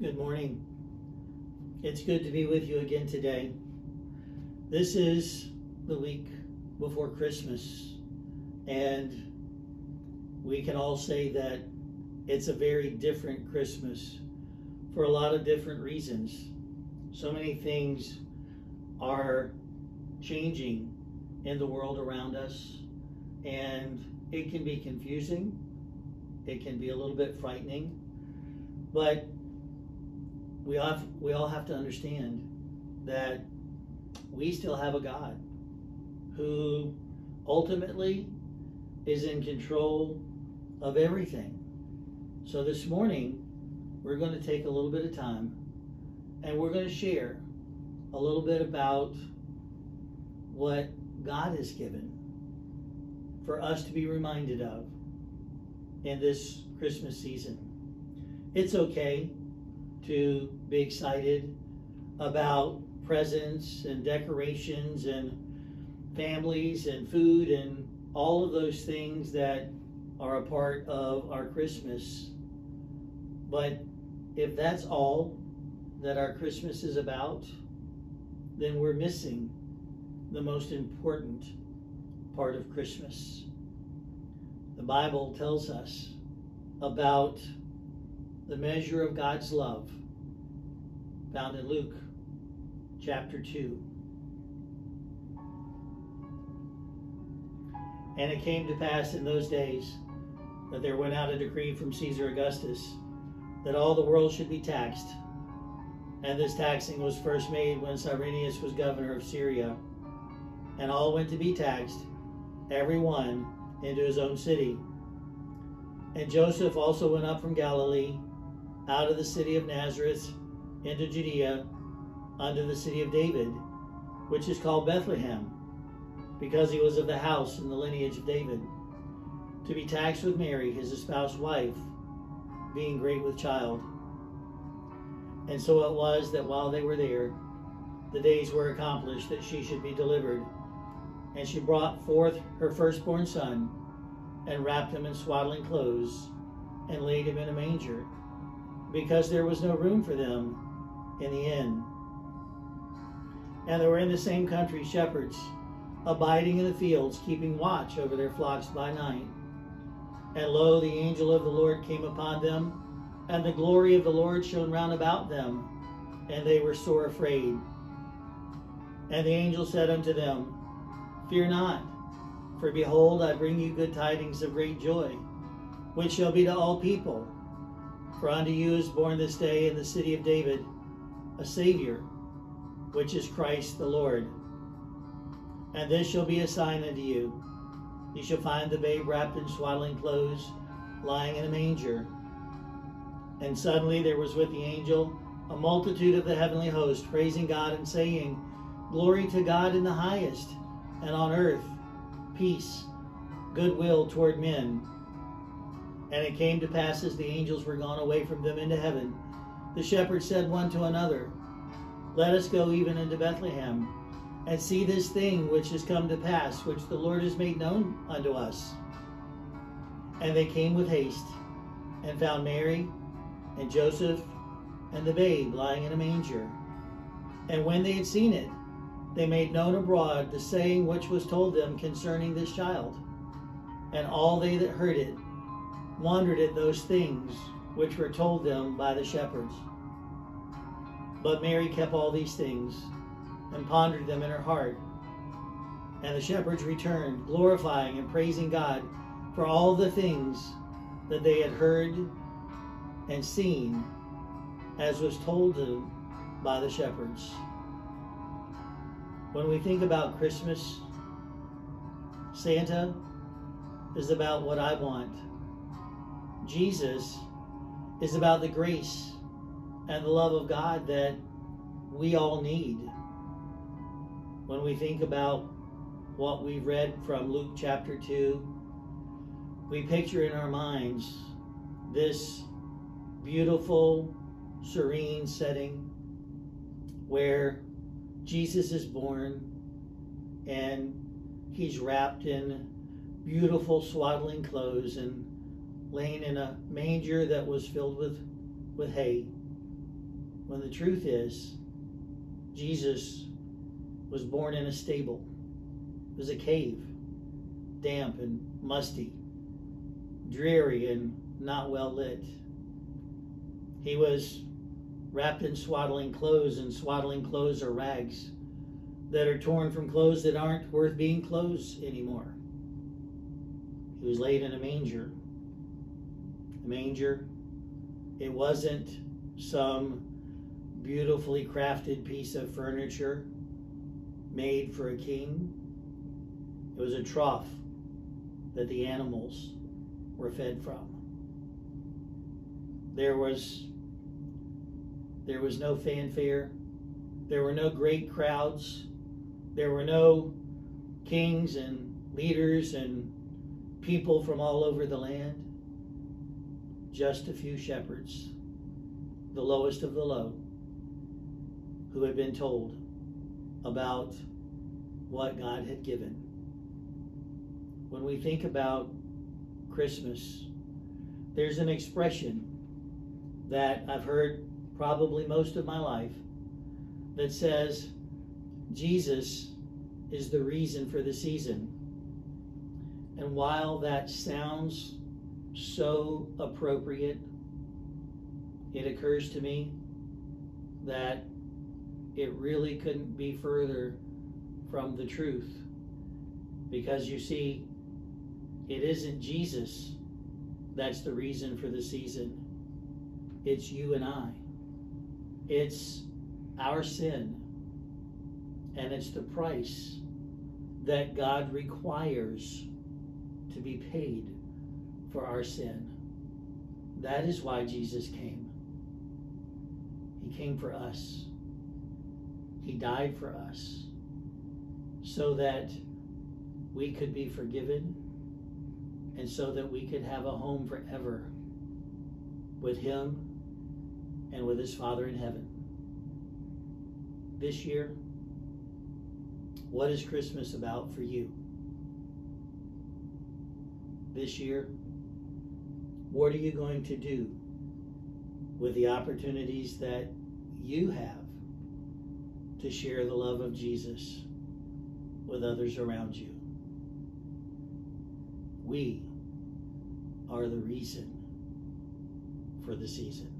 Good morning. It's good to be with you again today. This is the week before Christmas, and we can all say that it's a very different Christmas for a lot of different reasons. So many things are changing in the world around us, and it can be confusing, it can be a little bit frightening, but we all have, we all have to understand that we still have a God who ultimately is in control of everything. So this morning, we're going to take a little bit of time and we're going to share a little bit about what God has given for us to be reminded of in this Christmas season. It's okay to be excited about presents and decorations and families and food and all of those things that are a part of our Christmas. But if that's all that our Christmas is about, then we're missing the most important part of Christmas. The Bible tells us about the measure of God's love found in Luke chapter 2. And it came to pass in those days that there went out a decree from Caesar Augustus that all the world should be taxed. And this taxing was first made when Cyrenius was governor of Syria. And all went to be taxed, every one into his own city. And Joseph also went up from Galilee, out of the city of Nazareth, into Judea, unto the city of David, which is called Bethlehem, because he was of the house and the lineage of David, to be taxed with Mary, his espoused wife, being great with child. And so it was that while they were there, the days were accomplished that she should be delivered. And she brought forth her firstborn son, and wrapped him in swaddling clothes, and laid him in a manger, because there was no room for them in the inn. And there were in the same country shepherds, abiding in the fields, keeping watch over their flocks by night. And lo, the angel of the Lord came upon them, and the glory of the Lord shone round about them, and they were sore afraid. And the angel said unto them, Fear not, for behold, I bring you good tidings of great joy, which shall be to all people. For unto you is born this day in the city of David a Savior, which is Christ the Lord. And this shall be a sign unto you. You shall find the babe wrapped in swaddling clothes, lying in a manger. And suddenly there was with the angel a multitude of the heavenly host, praising God and saying, Glory to God in the highest, and on earth peace, goodwill toward men. And it came to pass as the angels were gone away from them into heaven, the shepherds said one to another, Let us go even into Bethlehem, and see this thing which has come to pass, which the Lord has made known unto us. And they came with haste, and found Mary, and Joseph, and the babe lying in a manger. And when they had seen it, they made known abroad the saying which was told them concerning this child. And all they that heard it wondered at those things which were told them by the shepherds. But Mary kept all these things and pondered them in her heart. And the shepherds returned, glorifying and praising God for all the things that they had heard and seen, as was told them by the shepherds. When we think about Christmas, Santa is about what I want. Jesus is about the grace and the love of God that we all need. When we think about what we've read from Luke chapter 2, we picture in our minds this beautiful, serene setting where Jesus is born and he's wrapped in beautiful swaddling clothes and laying in a manger that was filled with, with hay. When the truth is, Jesus was born in a stable. It was a cave, damp and musty, dreary and not well lit. He was wrapped in swaddling clothes, and swaddling clothes are rags that are torn from clothes that aren't worth being clothes anymore. He was laid in a manger. Manger, it wasn't some beautifully crafted piece of furniture made for a king. It was a trough that the animals were fed from. There was there was no fanfare. There were no great crowds. There were no kings and leaders and people from all over the land. Just a few shepherds, the lowest of the low, who had been told about what God had given. When we think about Christmas, there's an expression that I've heard probably most of my life that says Jesus is the reason for the season. And while that sounds so appropriate, it occurs to me that it really couldn't be further from the truth. Because you see, it isn't Jesus that's the reason for the season, it's you and I. It's our sin, and it's the price that God requires to be paid for our sin. That is why Jesus came. He came for us. He died for us so that we could be forgiven and so that we could have a home forever with Him and with His Father in heaven. This year, what is Christmas about for you? This year, what are you going to do with the opportunities that you have to share the love of Jesus with others around you? We are the reason for the season.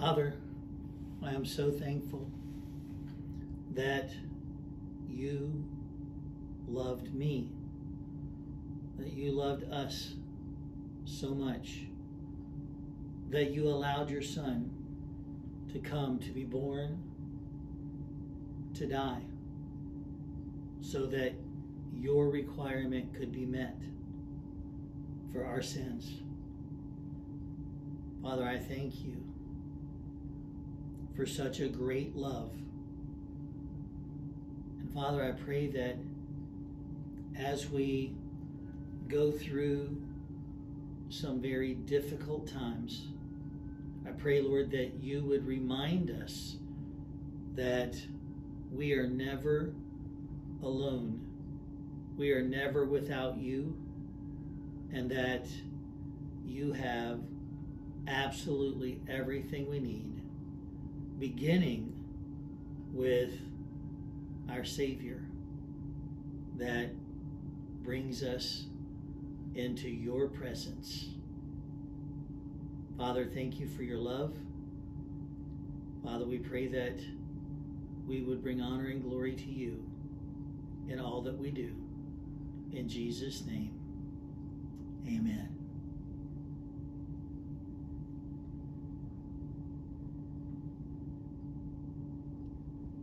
Father, I am so thankful that you loved me, that you loved us so much, that you allowed your Son to come to be born, to die, so that your requirement could be met for our sins. Father, I thank you for such a great love. And Father, I pray that as we go through some very difficult times, I pray, Lord, that you would remind us that we are never alone. We are never without you, and that you have absolutely everything we need, beginning with our Savior that brings us into your presence. Father, thank you for your love. Father, we pray that we would bring honor and glory to you in all that we do. In Jesus' name, amen.